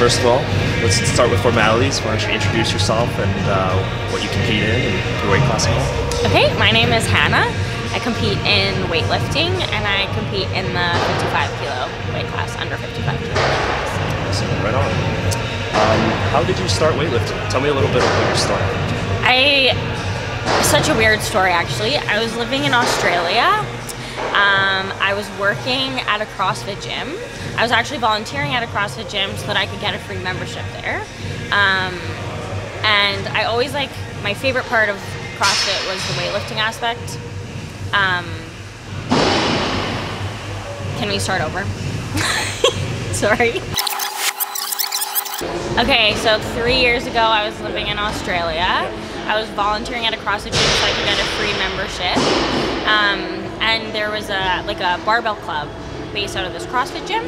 first of all, let's start with formalities. Why don't you introduce yourself and uh, what you compete in and your weight class and all? Okay, my name is Hannah. I compete in weightlifting and I compete in the 55 kilo weight class, under 55 kilo weight class. So, right on. Um, how did you start weightlifting? Tell me a little bit about your story. I, such a weird story actually. I was living in Australia. Um, I was working at a CrossFit gym. I was actually volunteering at a CrossFit gym so that I could get a free membership there. Um, and I always like, my favorite part of CrossFit was the weightlifting aspect. Um, can we start over? Sorry. Okay, so three years ago I was living in Australia. I was volunteering at a CrossFit gym so I could get a free membership. Um, and there was a like a barbell club based out of this CrossFit gym.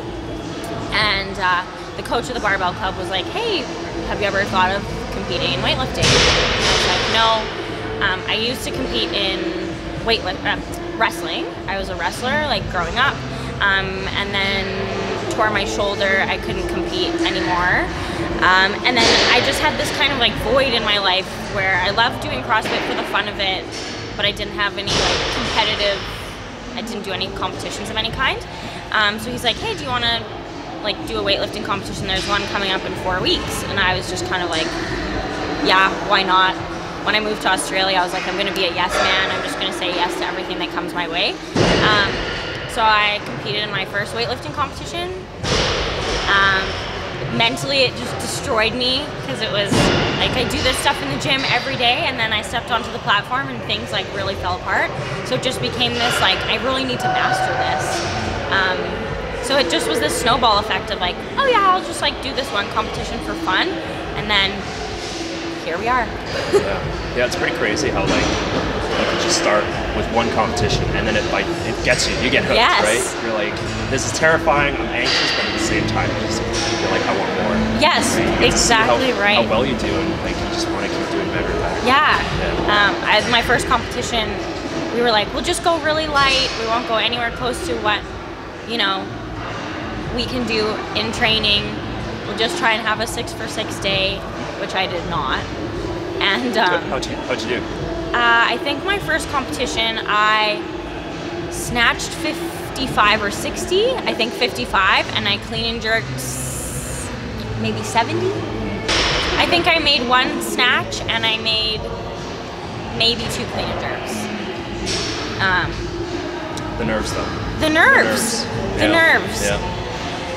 And uh, the coach of the barbell club was like, "Hey, have you ever thought of competing in weightlifting?" And I was like, "No." Um, I used to compete in weightlift, uh, wrestling. I was a wrestler, like growing up, um, and then tore my shoulder. I couldn't compete anymore, um, and then I just had this kind of like void in my life where I loved doing CrossFit for the fun of it, but I didn't have any like competitive. I didn't do any competitions of any kind. Um, so he's like, "Hey, do you want to like do a weightlifting competition? There's one coming up in four weeks," and I was just kind of like, "Yeah, why not?" when I moved to Australia, I was like, I'm going to be a yes man. I'm just going to say yes to everything that comes my way. Um, so I competed in my first weightlifting competition. Um, mentally, it just destroyed me because it was like I do this stuff in the gym every day, and then I stepped onto the platform and things like really fell apart. So it just became this like I really need to master this. Um, so it just was this snowball effect of like, oh yeah, I'll just like do this one competition for fun, and then here we are. yeah. yeah, it's pretty crazy how like you can just start with one competition and then it like it gets you. You get hooked, Yes. right? You're like, this is terrifying. I'm anxious, but at the same time, you just feel like I want more. Yes, Right? You get to see exactly how, right. How well you do, and like you just want to keep doing better and better. Yeah. Yeah. Um, as my first competition, we were like, we'll just go really light. We won't go anywhere close to what, you know, we can do in training. We'll just try and have a six for six day, which I did not. And um, How'd you How'd you do? Uh, I think my first competition, I snatched 55 or 60. I think 55, and I clean and jerked maybe 70. I think I made one snatch, and I made maybe two clean and jerks. Um, The nerves, though. the nerves, the Yeah. nerves, Yeah.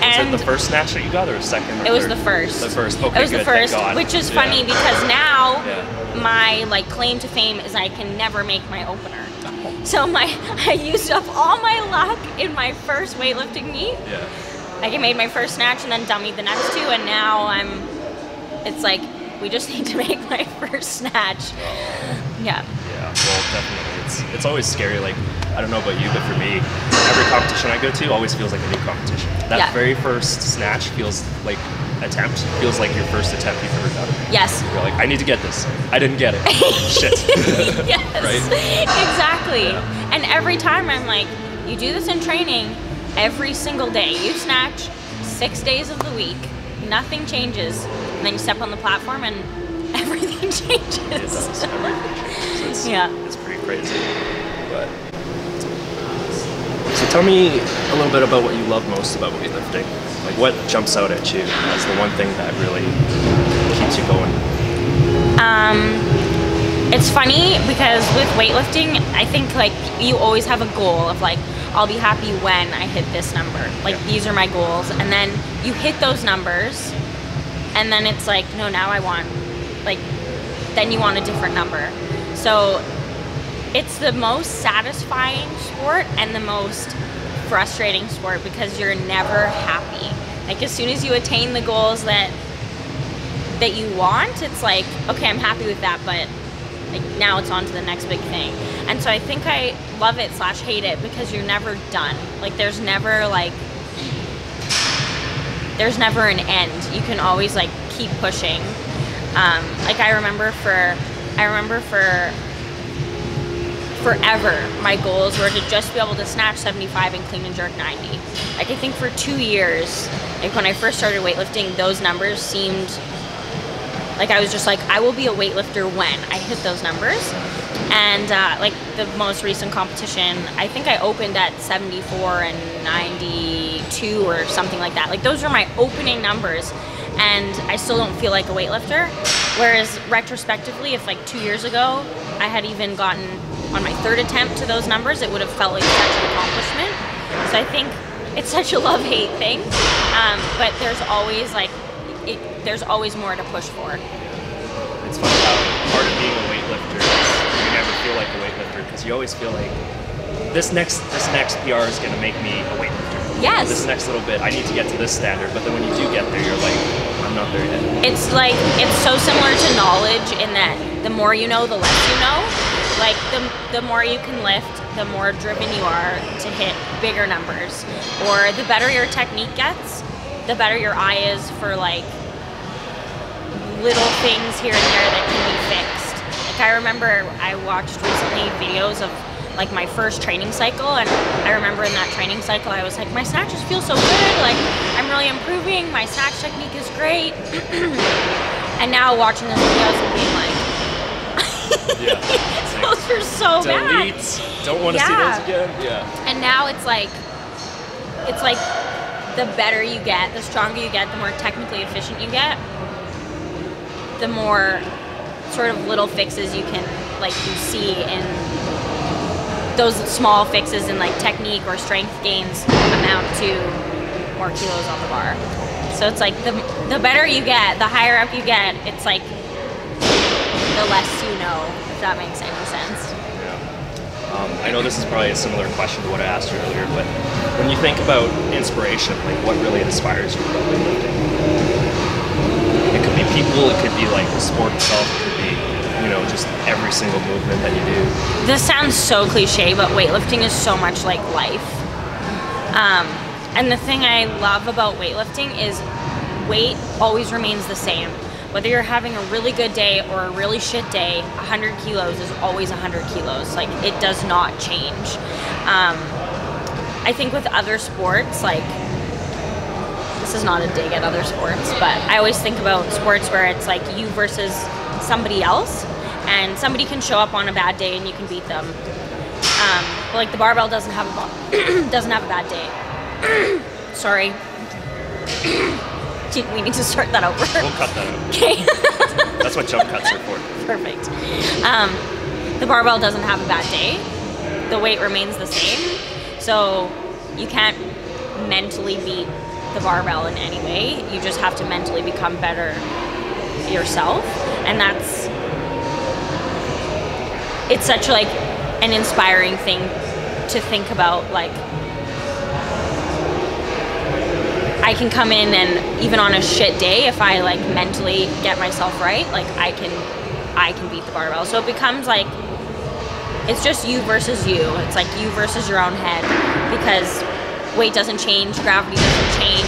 And Is it the first snatch that you got, or second? Or It was third? the first. The first. Okay, it was good, the first, which is Yeah. funny because now Yeah. my like claim to fame is I can never make my opener. Oh. So my I used up all my luck in my first weightlifting meet. Yeah. Like I made my first snatch and then dummied the next two, and now I'm. It's like we just need to make my first snatch. Oh. Yeah. Yeah, well, definitely. It's it's always scary. Like I don't know about you, but for me, every competition I go to always feels like a new competition. That Yeah. very first snatch feels like attempt feels like your first attempt you've ever done. Yes. You're like, I need to get this. I didn't get it. Shit. yes. Right? Exactly. Yeah. And every time I'm like, you do this in training every single day. You snatch six days of the week. Nothing changes. And then you step on the platform and everything changes. It does. Everything changes. So it's, Yeah. it's pretty crazy. Tell me a little bit about what you love most about weightlifting. Like what jumps out at you as the one thing that really keeps you going. Um, it's funny because with weightlifting, I think like you always have a goal of like, I'll be happy when I hit this number. Like Yeah. these are my goals, and then you hit those numbers, and then it's like, no, now I want, like, then you want a different number. So it's the most satisfying sport and the most frustrating sport because you're never happy. Like as soon as you attain the goals that that you want, it's like, okay, I'm happy with that, but like now it's on to the next big thing. And so I think I love it slash hate it because you're never done. Like there's never like there's never an end. You can always like keep pushing. Um, like I remember for I remember for forever my goals were to just be able to snatch 75 and clean and jerk 90 like i think for two years Like when I first started weightlifting, those numbers seemed like I was just like, I will be a weightlifter when I hit those numbers. And uh, like the most recent competition, I think I opened at 74 and 92 or something like that. Like those were my opening numbers, and I still don't feel like a weightlifter. Whereas retrospectively, if like two years ago I had even gotten on my third attempt to those numbers, it would have felt like such an accomplishment. So I think it's such a love hate thing, um, but there's always like it, there's always more to push for. It's funny how part of being a weightlifter is you never feel like a weightlifter because you always feel like this next this next PR is going to make me a weightlifter. Yes. This next little bit, I need to get to this standard. But then when you do get there, you're like, I'm not there yet. It's like it's so similar to knowledge in that the more you know, the less you know. Like the the more you can lift, the more driven you are to hit bigger numbers, or the better your technique gets, the better your eye is for like little things here and there that can be fixed. Like I remember I watched recently videos of like my first training cycle and I remember in that training cycle I was like my snatches feel so good like I'm really improving my snatch technique is great and now watching those videos and being like Yeah. It's like, those are so delete. Don't want to Yeah. see those again. Yeah. and now it's like it's like the better you get the stronger you get the more technically efficient you get the more sort of little fixes you can like you see in those small fixes in like technique or strength gains amount to more kilos on the bar so it's like the the better you get the higher up you get it's like the less you know if that makes any sense Yeah. Um, I know this is probably a similar question to what I asked you earlier, but when you think about inspiration, like what really inspires you about weightlifting? It could be people, it could be like the sport itself, it could be, you know, just every single movement that you do. This sounds so cliche, but weightlifting is so much like life. Um, and the thing I love about weightlifting is weight always remains the same. Whether you're having a really good day or a really shit day, 100 kilos is always 100 kilos. Like, it does not change. Um, I think with other sports, like, this is not a dig at other sports, but I always think about sports where it's like you versus somebody else, and somebody can show up on a bad day and you can beat them. Um, but like the barbell doesn't have a doesn't have a bad day. Sorry. We need to start that over. We'll cut that out. Okay. That's what jump cuts are for. Perfect. Um, the barbell doesn't have a bad day. The weight remains the same. So you can't mentally beat the barbell in any way. You just have to mentally become better yourself. And that's it's such like an inspiring thing to think about like I can come in and even on a shit day, if I like mentally get myself right, like I can, I can beat the barbell. So it becomes like, it's just you versus you. It's like you versus your own head because weight doesn't change, gravity doesn't change.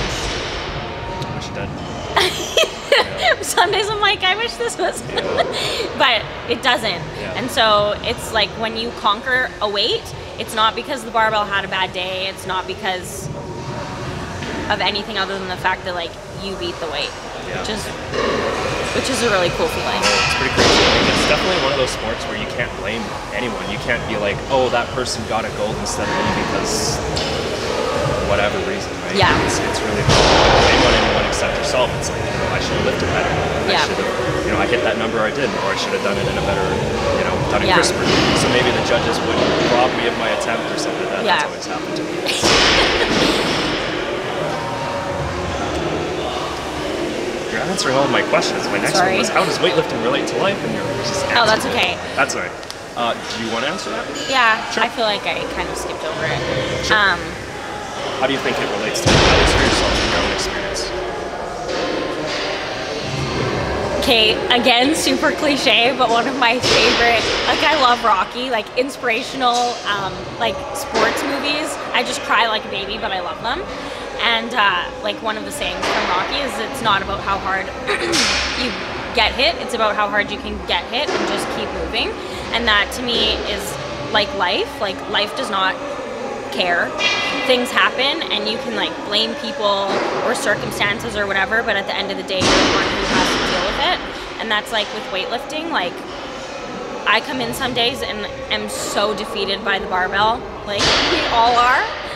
Wish did. Some days I'm like, I wish this was, but it doesn't. Yeah. And so it's like when you conquer a weight, it's not because the barbell had a bad day. It's not because of anything other than the fact that like you beat the weight, Yeah. which is which is a really cool feeling. It's pretty crazy. Like, it's definitely one of those sports where you can't blame anyone. You can't be like, oh, that person got a gold instead of me because whatever reason, right? Yeah. It's, it's really to blame on anyone except yourself. It's like, you know, I should have lifted better. I Yeah. should have, you know, I hit that number I didn't, or I should have done it in a better, you know, done it Yeah. crisper. So maybe the judges wouldn't rob me of my attempt or something like that. Yeah. That's always happened to me. answering all of my questions. My next Sorry. one was, how does weightlifting relate to life? And you're just Oh, that's answering it. okay. That's all right. Uh, do you want to answer that? Yeah, Sure. I feel like I kind of skipped over it. Sure. Um, How do you think it relates to least for yourself in your own experience? Okay, again, super cliche, but one of my favorite. Like, I love Rocky, like inspirational, um, like sports movies. I just cry like a baby, but I love them. And uh, like one of the sayings from Rocky is, it's not about how hard you get hit; it's about how hard you can get hit and just keep moving. And that to me is like life. Like life does not care. Things happen and you can like blame people or circumstances or whatever, but at the end of the day, you're the one who has to deal with it. And that's like with weightlifting, like I come in some days and am so defeated by the barbell. Like we all are.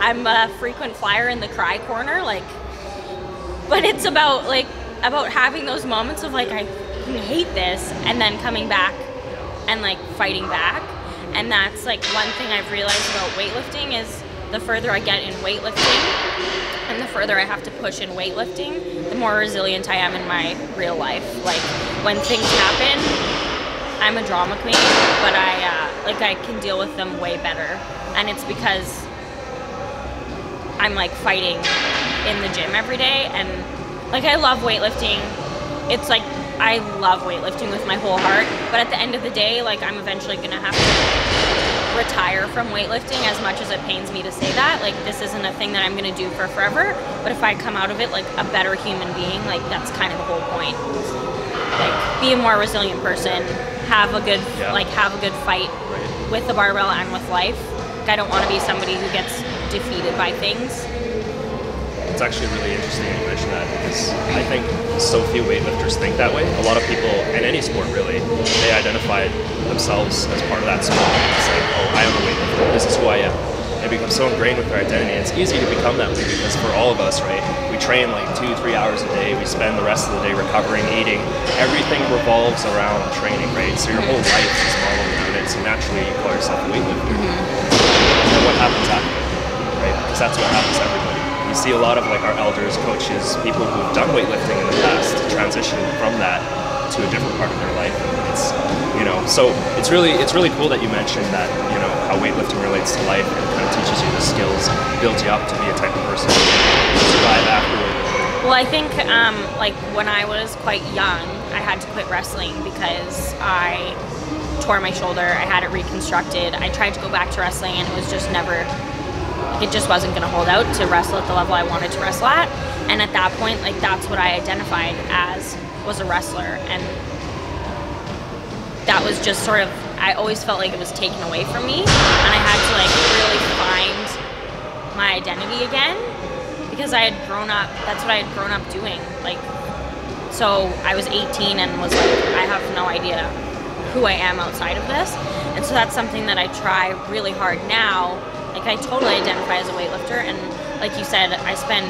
I'm a frequent flyer in the cry corner, like but it's about like about having those moments of like I hate this and then coming back and like fighting back. And that's like one thing I've realized about weightlifting is the further I get in weightlifting and the further I have to push in weightlifting, the more resilient I am in my real life. Like when things happen, I'm a drama queen, but I uh, like I can deal with them way better, and it's because I'm like fighting in the gym every day, and like I love weightlifting. It's like I love weightlifting with my whole heart, but at the end of the day, like I'm eventually gonna have to retire from weightlifting as much as it pains me to say that. Like this isn't a thing that I'm gonna do for forever, but if I come out of it like a better human being, like that's kind of the whole point. Like be a more resilient person, have a good Yeah. like have a good fight Right. with the barbell and with life. Like, I don't want to be somebody who gets defeated by things. It's actually really interesting you mention that because I think so few weightlifters think that way. A lot of people in any sport really, they identify themselves as part of that sport. It's like, oh, I am a weightlifter. This is who I am. it becomes so ingrained with their identity. It's easy to become that way because for all of us, right, we train like two, three hours a day. We spend the rest of the day recovering, eating. Everything revolves around training, right? So your whole life is modeled around it. So naturally, you call yourself a weightlifter. Mm-hmm. And then what happens after? That's what happens to everybody. You see a lot of like our elders, coaches, people who've done weightlifting in the past transition from that to a different part of their life. It's you know, so it's really it's really cool that you mentioned that you know how weightlifting relates to life and kind of teaches you the skills, builds you up to be a type of person who survive afterward. Well, I think um, like when I was quite young, I had to quit wrestling because I tore my shoulder. I had it reconstructed. I tried to go back to wrestling, and it was just never. It just wasn't going to hold out to wrestle at the level I wanted to wrestle at. And at that point, like that's what I identified as was a wrestler, and that was just sort of. I always felt like it was taken away from me, and I had to like really find my identity again because I had grown up. That's what I had grown up doing. Like, so I was 18 and was like, I have no idea who I am outside of this, and so that's something that I try really hard now. Like, I totally identify as a weightlifter, and like you said, I spend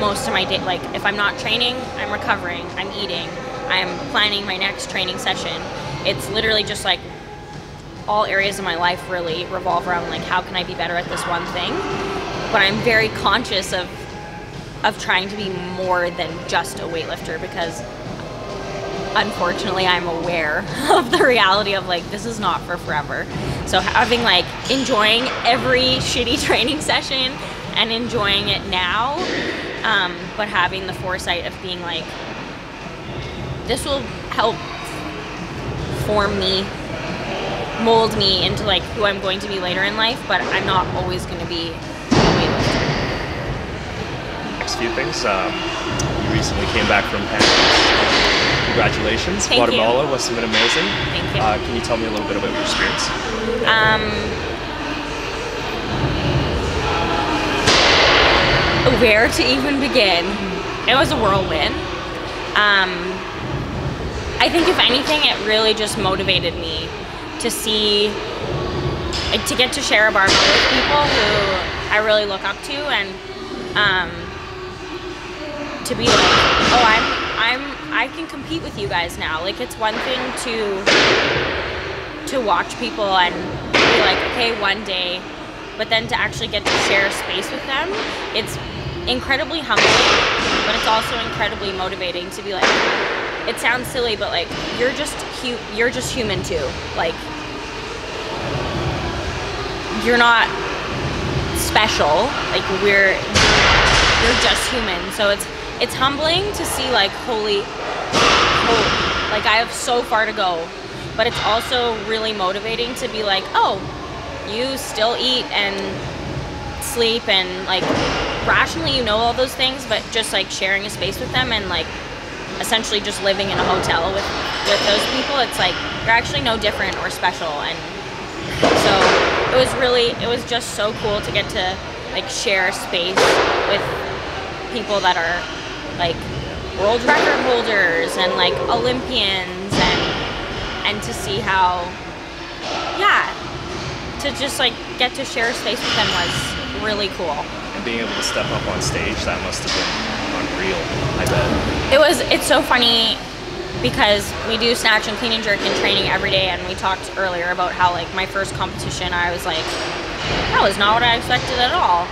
most of my day. Like, if I'm not training, I'm recovering, I'm eating, I'm planning my next training session. It's literally just like all areas of my life really revolve around like how can I be better at this one thing. But I'm very conscious of of trying to be more than just a weightlifter because unfortunately I'm aware of the reality of like this is not for forever. So having like enjoying every shitty training session and enjoying it now, um, but having the foresight of being like this will help form me mold me into like who I'm going to be later in life, but I'm not always going to be. Next few things. Um, you recently came back from Pan Am's. Congratulations. Thank you. Guatemala must have been amazing. Thank you. Uh, can you tell me a little bit about your experience? Um, where to even begin? It was a whirlwind. Um, I think if anything, it really just motivated me to see, to get to share a barbell with people who I really look up to, and um, to be like, oh, I'm, I'm, I can compete with you guys now. Like, it's one thing to to watch people and like, okay, one day, but then to actually get to share space with them, it's incredibly humbling, but it's also incredibly motivating to be like, it sounds silly, but like you're just hu- you're just human too. Like you're not special. Like we're you're just human. So it's it's humbling to see like holy, holy like I have so far to go, but it's also really motivating to be like, oh, you still eat and sleep and like rationally you know all those things, but just like sharing a space with them and like essentially just living in a hotel with with those people, it's like you're actually no different or special. And so it was really it was just so cool to get to like share space with people that are like world record holders and like Olympians and to see how yeah to just like get to share space with them was really cool. And being able to step up on stage, that must have been unreal. I bet. It was it's so funny because we do snatch and clean and jerk in training every day and we talked earlier about how like my first competition I was like that was not what I expected at all.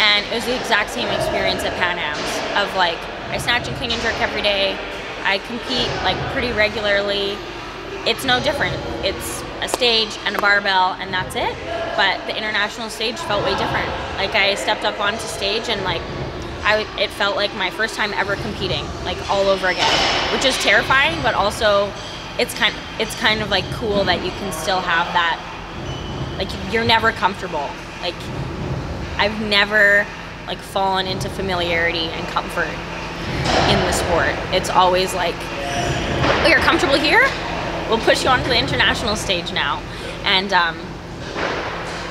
And it was the exact same experience at Pan Am's of like I snatch and clean and jerk every day. I compete like pretty regularly. It's no different. It's a stage and a barbell and that's it. But the international stage felt way different. Like I stepped up onto stage and like I it felt like my first time ever competing, like all over again, which is terrifying, but also it's kind it's kind of like cool that you can still have that like you're never comfortable. Like I've never like fallen into familiarity and comfort in the sport. It's always like, oh, you're comfortable here? We'll push you onto the international stage now. And um,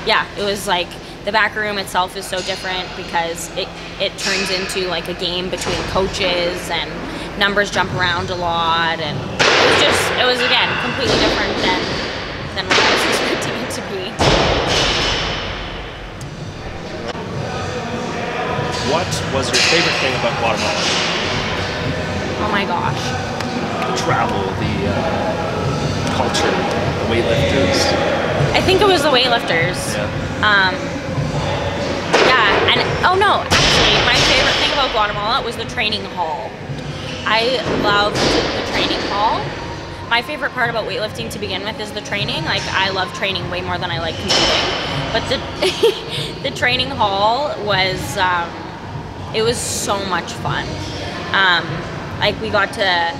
yeah, it was like the back room itself is so different because it, it turns into like a game between coaches and numbers jump around a lot and it was just it was again completely different than than what I was expecting it to be. What was your favorite thing about Guatemala? Oh my gosh. The travel, the uh, culture, the weightlifters. I think it was the weightlifters. Yeah. Um, yeah, and oh no, actually, my favorite thing about Guatemala was the training hall. I loved the training hall. My favorite part about weightlifting to begin with is the training. Like I love training way more than I like competing. But the the training hall was um, it was so much fun. Um, like we got to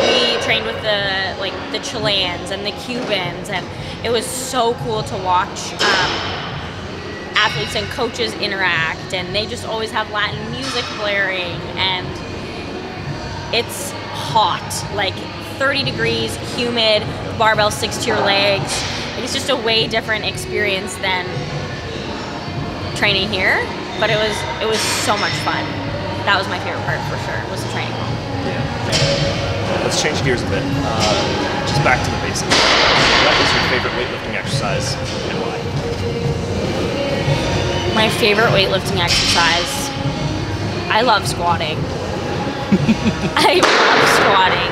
we trained with the like the Chileans and the Cubans, and it was so cool to watch um, athletes and coaches interact, and they just always have Latin music blaring, and it's hot, like 30 degrees, humid, barbell sticks to your legs. It's just a way different experience than training here, but it was it was so much fun. That was my favorite part for sure. Was the training. Yeah. Let's change gears a bit. Uh, just back to the basics. What is your favorite weightlifting exercise and why? My favorite weightlifting exercise. I love squatting. I love squatting.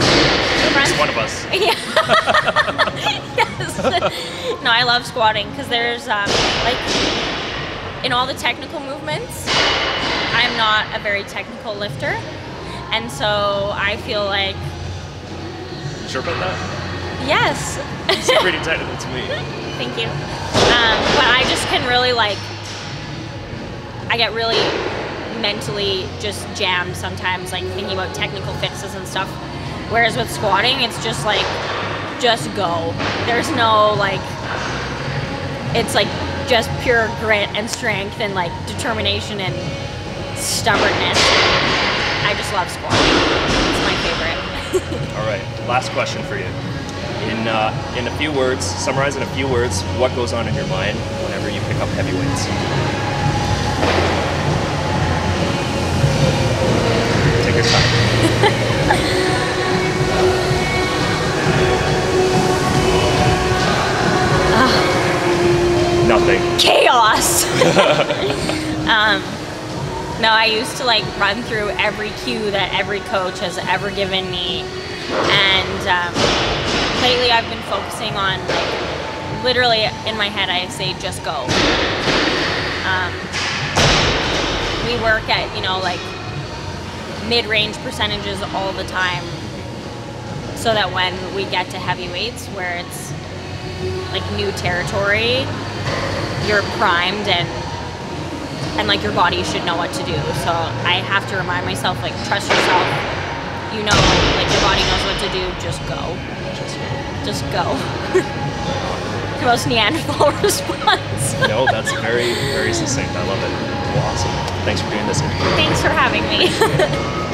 It's one of us. Yeah. yes. no, I love squatting because there's um, like in all the technical movements, I'm not a very technical lifter, and so I feel like You sure about that? yes. It's pretty technical to me. Thank you. Um, but I just can really like, I get really mentally just jammed sometimes, like thinking about technical fixes and stuff. Whereas with squatting, it's just like, just go. There's no like, it's like just pure grit and strength and like determination and stubbornness. I just love squatting. It's my favorite. All right. Last question for you. In uh, in a few words, summarize in a few words what goes on in your mind whenever you pick up heavy weights. Take your time. Nothing. chaos. um, no, I used to like run through every cue that every coach has ever given me, and um, lately I've been focusing on like literally in my head I say just go. Um, we work at you know like mid-range percentages all the time, so that when we get to heavyweights where it's like new territory, you're primed and and like your body should know what to do. So I have to remind myself like trust yourself. You know, like your body knows what to do. Just go. Just go. the most Neanderthal response. No, that's very, very succinct. I love it. Well, awesome. Thanks for doing this interview. Thanks for having me.